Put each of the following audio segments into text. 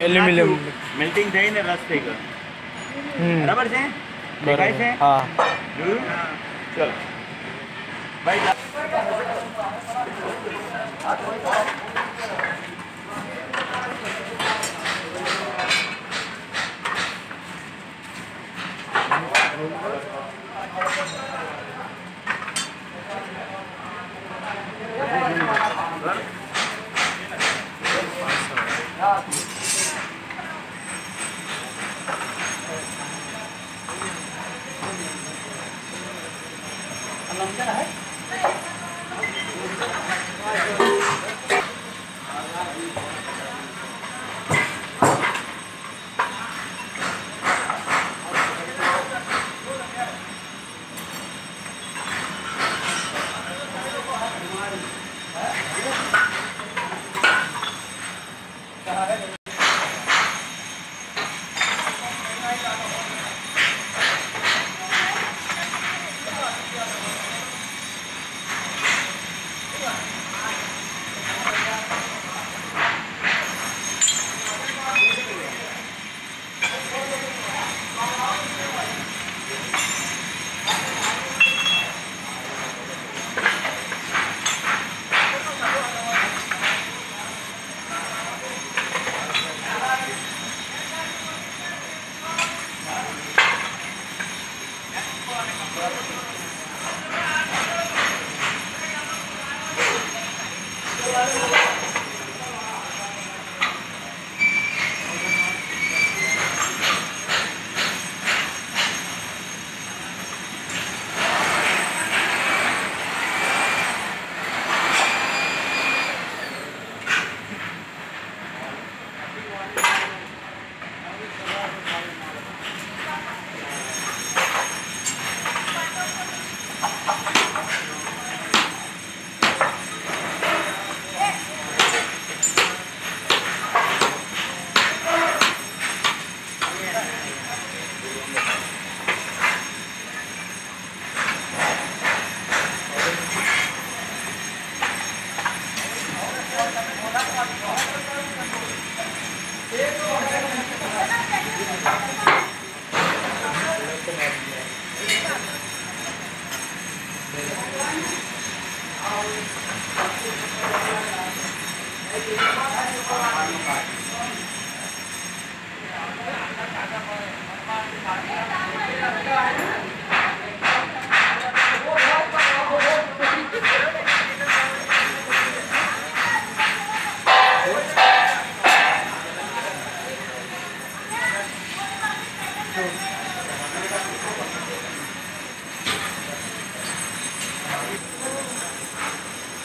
Aluminium melting થઈને રસ થઈ ગયો હમ બરાબર છે દેખાય છે હા જોયું ચલો ભાઈ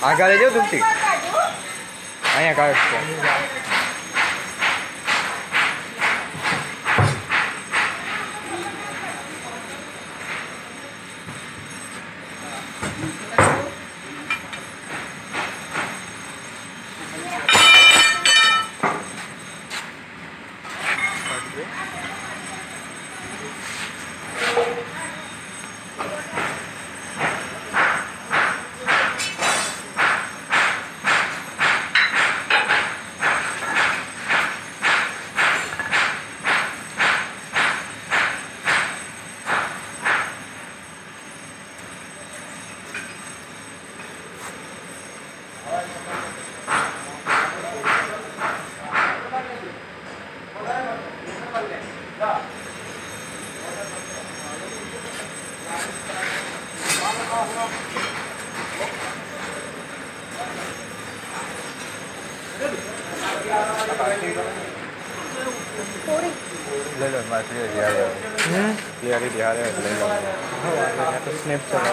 આગળ લેજો તુલસી Đấy nha coi. ले लो माफ़ी यार यार ये वाली बिहार है। ले लो स्नैप चला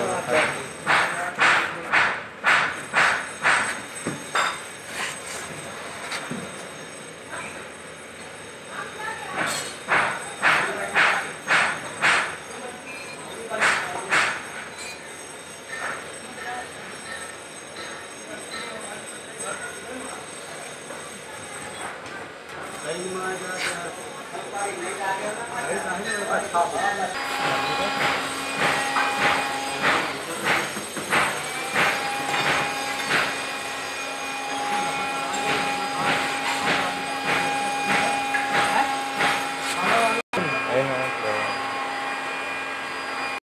Thank you.